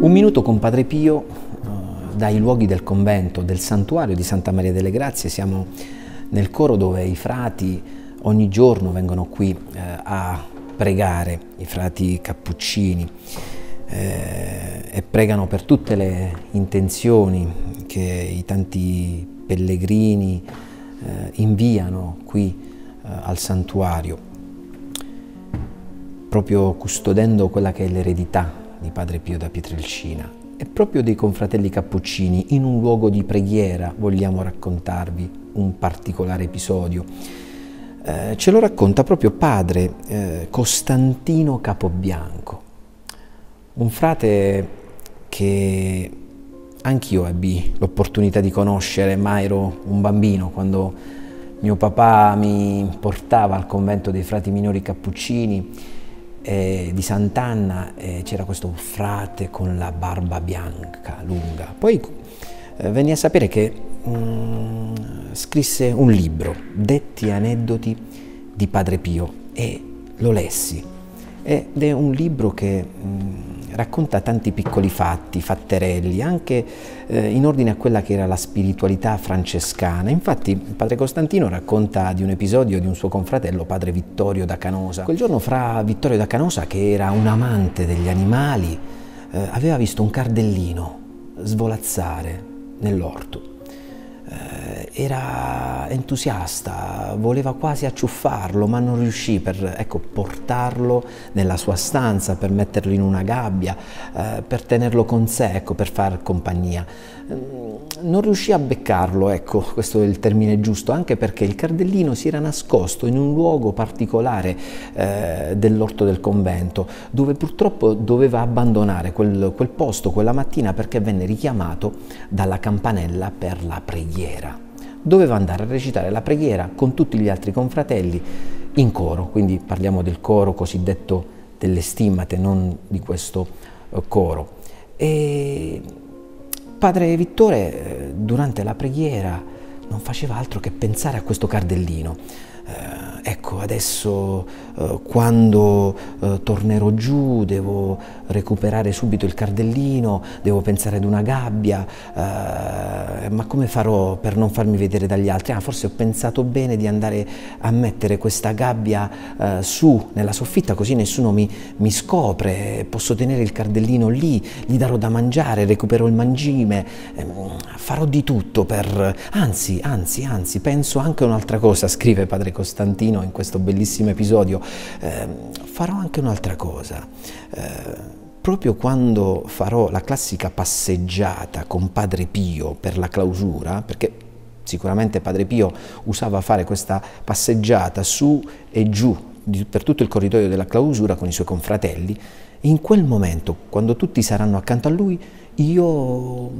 Un minuto con Padre Pio eh, dai luoghi del convento, del santuario di Santa Maria delle Grazie. Siamo nel coro dove i frati ogni giorno vengono qui eh, a pregare, i frati cappuccini, eh, e pregano per tutte le intenzioni che i tanti pellegrini inviano qui al santuario, proprio custodendo quella che è l'eredità di Padre Pio da Pietrelcina. E proprio dei confratelli cappuccini in un luogo di preghiera vogliamo raccontarvi un particolare episodio. Eh, ce lo racconta proprio padre eh, Costantino Capobianco, un frate che anch'io ebbi l'opportunità di conoscere, ma ero un bambino quando mio papà mi portava al convento dei frati minori cappuccini eh, di Sant'Anna eh, c'era questo frate con la barba bianca, lunga. Poi eh, venni a sapere che mm, scrisse un libro, Detti aneddoti di Padre Pio, e lo lessi. Ed è un libro che mh, racconta tanti piccoli fatti, fatterelli, anche eh, in ordine a quella che era la spiritualità francescana. Infatti padre Costantino racconta di un episodio di un suo confratello, padre Vittorio da Canosa. Quel giorno fra Vittorio da Canosa, che era un amante degli animali, eh, aveva visto un cardellino svolazzare nell'orto eh, era entusiasta, voleva quasi acciuffarlo, ma non riuscì per ecco, portarlo nella sua stanza, per metterlo in una gabbia, eh, per tenerlo con sé, ecco, per far compagnia. Non riuscì a beccarlo, ecco, questo è il termine giusto, anche perché il cardellino si era nascosto in un luogo particolare eh, dell'orto del convento, dove purtroppo doveva abbandonare quel, quel posto quella mattina perché venne richiamato dalla campanella per la preghiera. Doveva andare a recitare la preghiera con tutti gli altri confratelli in coro, quindi parliamo del coro cosiddetto delle stimmate, non di questo eh, coro. E Padre Vittore, eh, durante la preghiera, non faceva altro che pensare a questo cardellino. Adesso eh, quando eh, tornerò giù devo recuperare subito il cardellino, devo pensare ad una gabbia, eh, ma come farò per non farmi vedere dagli altri? Ah, forse ho pensato bene di andare a mettere questa gabbia eh, su nella soffitta così nessuno mi, mi, scopre, posso tenere il cardellino lì, gli darò da mangiare, recupero il mangime, ehm, farò di tutto per... Anzi, anzi, anzi, penso anche a un'altra cosa, scrive padre Costantino in questo bellissimo episodio, eh, farò anche un'altra cosa. Eh, proprio quando farò la classica passeggiata con Padre Pio per la clausura, perché sicuramente Padre Pio usava fare questa passeggiata su e giù per tutto il corridoio della clausura con i suoi confratelli, in quel momento, quando tutti saranno accanto a lui, io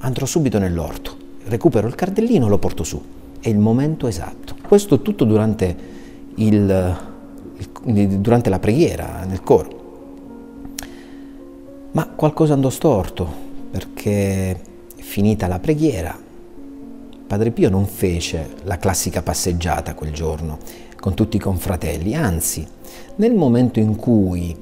andrò subito nell'orto, recupero il cardellino, lo porto su. È il momento esatto. Questo tutto durante, il, il, durante la preghiera, nel coro. Ma qualcosa andò storto, perché finita la preghiera, Padre Pio non fece la classica passeggiata quel giorno con tutti i confratelli, anzi, nel momento in cui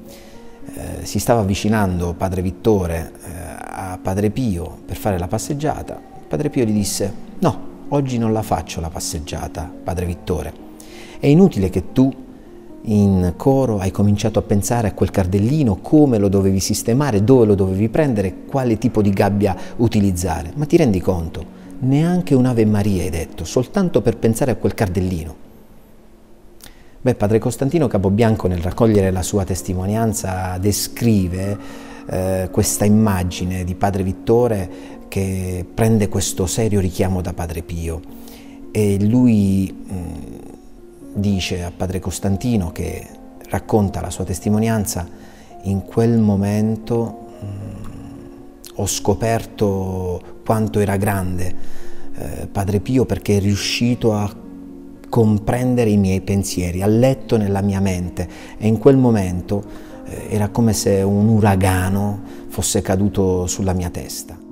eh, si stava avvicinando Padre Vittore eh, a Padre Pio per fare la passeggiata, Padre Pio gli disse, no, oggi non la faccio la passeggiata, Padre Vittore, è inutile che tu in coro hai cominciato a pensare a quel cardellino, come lo dovevi sistemare, dove lo dovevi prendere, quale tipo di gabbia utilizzare. Ma ti rendi conto? Neanche un'Ave Maria hai detto, soltanto per pensare a quel cardellino. Beh, padre Costantino Capobianco nel raccogliere la sua testimonianza descrive eh, questa immagine di padre Vittore che prende questo serio richiamo da padre Pio e lui mh, mm, dice a padre Costantino che racconta la sua testimonianza, in quel momento mh, mm, ho scoperto quanto era grande eh, Padre Pio perché è riuscito a comprendere i miei pensieri, ha letto nella mia mente e in quel momento eh, era come se un uragano fosse caduto sulla mia testa.